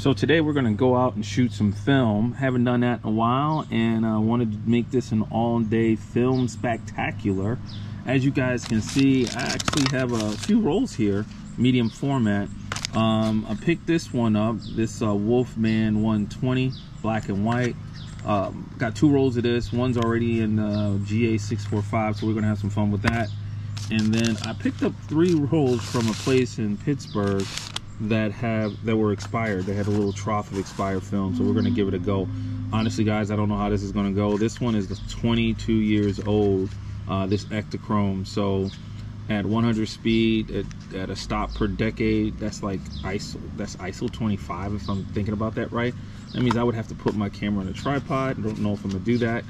So today we're gonna go out and shoot some film. Haven't done that in a while and I uh, wanted to make this an all-day film spectacular. As you guys can see, I actually have a few rolls here, medium format. Um, I picked this one up, this uh, Wolfman 120, black and white. Um, got two rolls of this. One's already in uh, GA645, so we're gonna have some fun with that. And then I picked up three rolls from a place in Pittsburgh that have that were expired. They had a little trough of expired film, so we're gonna give it a go. Honestly, guys, I don't know how this is gonna go. This one is 22 years old. Uh, this Ektachrome. So at 100 speed, at, at, a stop per decade, that's like ISO. That's ISO 25 if I'm thinking about that right. That means I would have to put my camera on a tripod. I don't know if I'm gonna do that.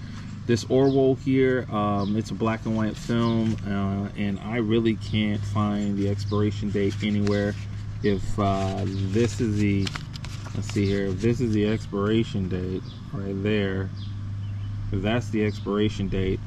This Orwo here, um, it's a black and white film, uh, and I really can't find the expiration date anywhere if uh, this is the let's see here if this is the expiration date right there if that's the expiration date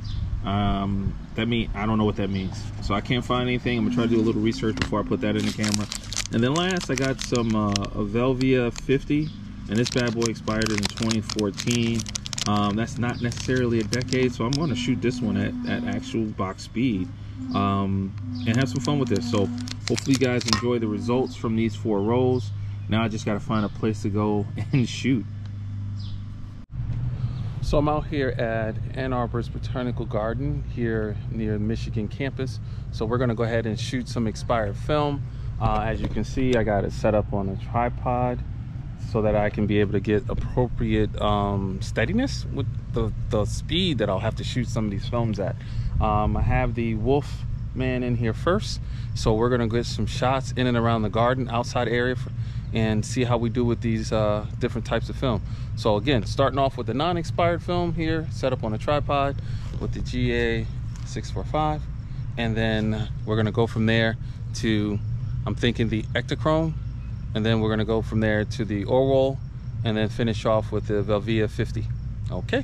um, that mean I don't know what that means. So I can't find anything. I'm gonna try to do a little research before I put that in the camera. And then last I got some uh, Velvia 50 and this bad boy expired in 2014 um, that's not necessarily a decade so I'm going to shoot this one at, at actual box speed um, and have some fun with this. So hopefully you guys enjoy the results from these four rolls. Now I just got to find a place to go and shoot. So I'm out here at Ann Arbor's Botanical Garden here near Michigan campus. So we're gonna go ahead and shoot some expired film. Uh, as you can see, I got it set up on a tripod so that I can be able to get appropriate um, steadiness with the, the speed that I'll have to shoot some of these films at. Um, I have the Wolf man in here first. So we're gonna get some shots in and around the garden, outside area, for, and see how we do with these uh, different types of film. So again, starting off with the non-expired film here, set up on a tripod with the GA645. And then we're gonna go from there to, I'm thinking the Ektachrome, and then we're gonna go from there to the Orwo and then finish off with the Velvia 50. Okay.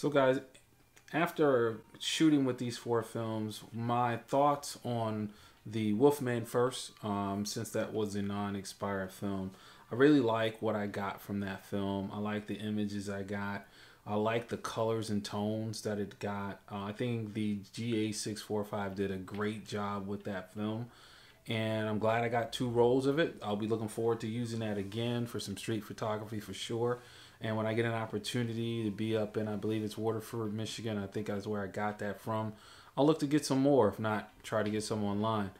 So, guys, after shooting with these four films, my thoughts on the Wolfman first, um, since that was a non expired film, I really like what I got from that film. I like the images I got. I like the colors and tones that it got. Uh, I think the GA645 did a great job with that film. and I'm glad I got two rolls of it. I'll be looking forward to using that again for some street photography for sure. And when I get an opportunity to be up in, I believe it's Waterford, Michigan, I think that's where I got that from. I'll look to get some more, if not, try to get some online.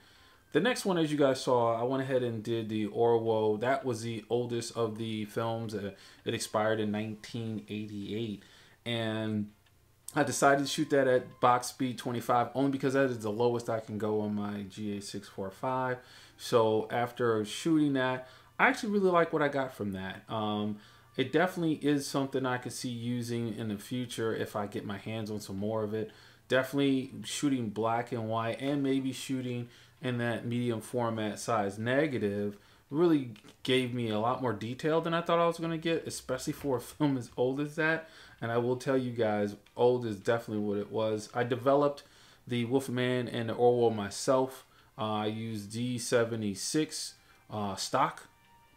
The next one, as you guys saw, I went ahead and did the Orwo. That was the oldest of the films. Uh, it expired in 1988. And I decided to shoot that at box speed 25 only because that is the lowest I can go on my GA645. So after shooting that, I actually really like what I got from that. Um, it definitely is something I could see using in the future if I get my hands on some more of it. Definitely shooting black and white and maybe shooting in that medium format size negative really gave me a lot more detail than I thought I was going to get, especially for a film as old as that. And I will tell you guys, old is definitely what it was. I developed the Wolfman and the Orwo myself. Uh, I used D76 uh, stock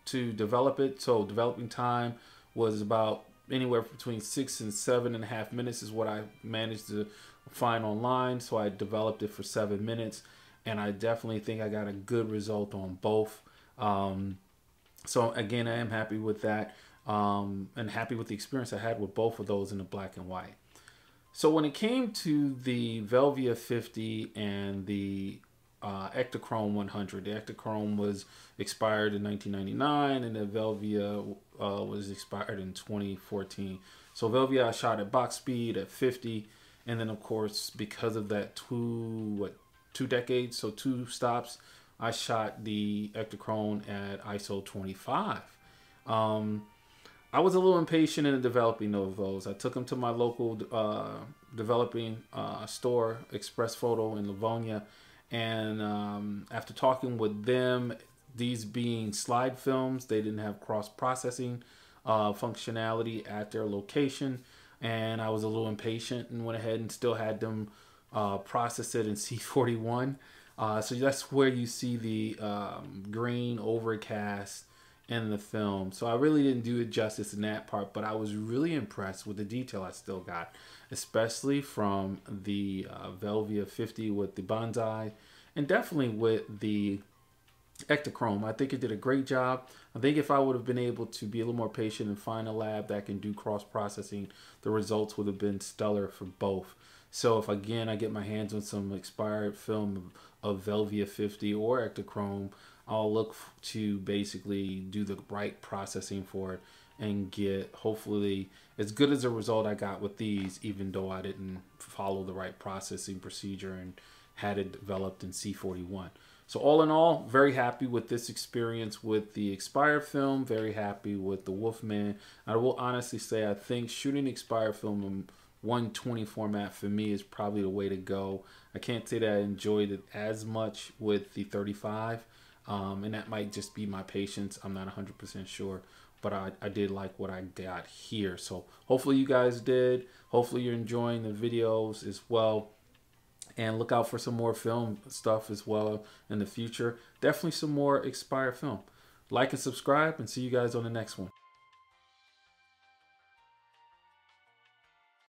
to develop it. So developing time was about anywhere between six and seven and a half minutes is what I managed to find online. So I developed it for seven minutes and I definitely think I got a good result on both. Um, so again, I am happy with that um, and happy with the experience I had with both of those in the black and white. So when it came to the Velvia 50 and the uh, Ektachrome 100, the Ektachrome was expired in 1999 and the Velvia uh, was expired in 2014. So Velvia I shot at box speed at 50 and then of course because of that two what two decades, so two stops, I shot the Ektachrome at ISO 25. Um, I was a little impatient in the developing of those. I took them to my local uh, developing uh, store, Express Photo in Livonia, and um, after talking with them, these being slide films, they didn't have cross processing uh, functionality at their location, and I was a little impatient and went ahead and still had them uh, process it in C41. Uh, so that's where you see the um, green overcast in the film. So I really didn't do it justice in that part, but I was really impressed with the detail I still got, especially from the uh, Velvia 50 with the bonsai, and definitely with the Ektachrome. I think it did a great job. I think if I would have been able to be a little more patient and find a lab that can do cross processing, the results would have been stellar for both. So if again I get my hands on some expired film of Velvia 50 or Ektachrome, I'll look to basically do the right processing for it and get hopefully as good as a result I got with these, even though I didn't follow the right processing procedure and had it developed in C41. So all in all, very happy with this experience with the expired film. Very happy with the Wolfman. I will honestly say I think shooting expired film in 120 format for me is probably the way to go. I can't say that I enjoyed it as much with the 35, um, and that might just be my patience. I'm not 100% sure, but I, I did like what I got here. So hopefully you guys did. Hopefully you're enjoying the videos as well. And look out for some more film stuff as well in the future. Definitely some more expired film. Like and subscribe, and see you guys on the next one.